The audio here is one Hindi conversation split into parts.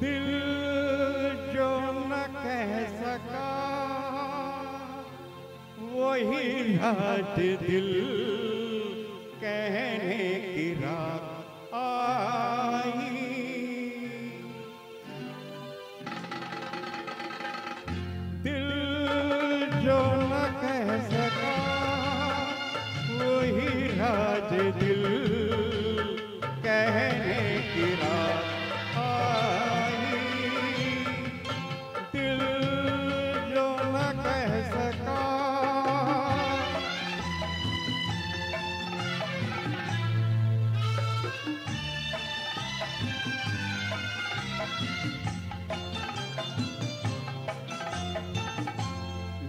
दिल जो न कह सका, वही रात दिल कहने की रात आई। दिल जो न कह सका, वही राज दिल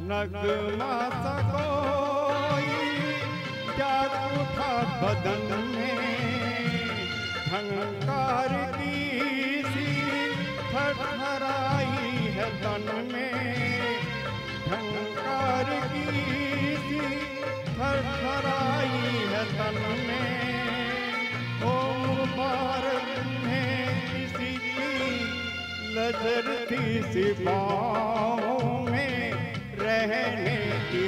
नगमा सा कोई जाग उठा बदन में। सी थरथराई है तन में। सी थरथराई है तन में। ओ मुबारक में किसी की लजरती सी बाहों में रहने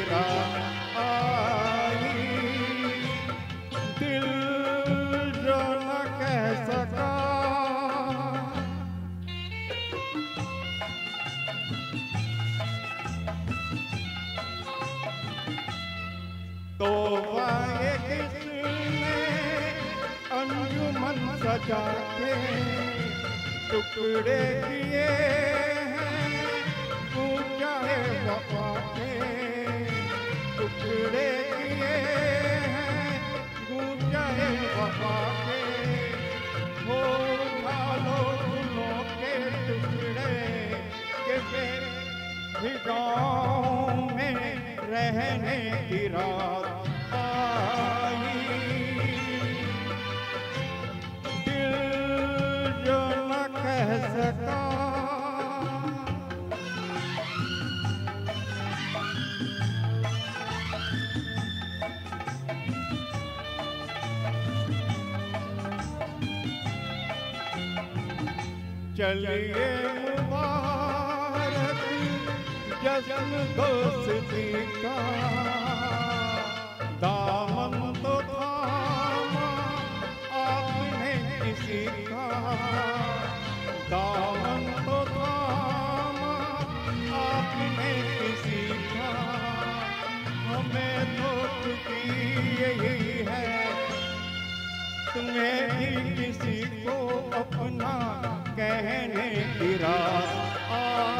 रात आई। दिल जो न कह सका। तो किसने अंजुमन सजा के टुकड़े किए। गाँव में रहने की रात दिल जो कह सका। चलिए मुबारक। जश्न दोस्ती का। दामन तो थामा आपने किसी का। दामन तो थामा आपने किसी का। हमें तो यही है। तुम्हें भी किसी को अपना कहने की रात आई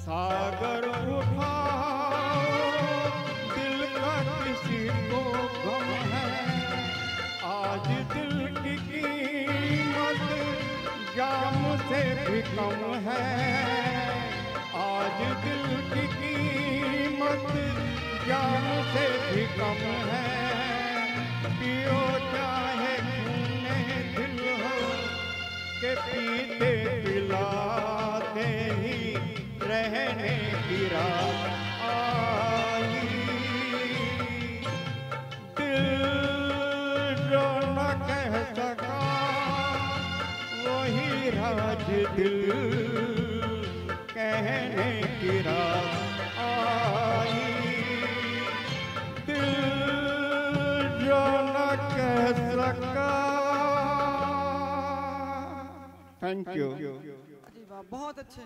सागर उठाओ दिल का किसी को गम है। आज दिल की कीमत जाम से भी कम है। आज दिल की कीमत जाम से भी कम है। पियो के पीते पिलाते ही रहने की रात आई दिल कह राज दिल कहने की रात आई दिल जो न कह सका थैंक यू जी वाह बहुत अच्छे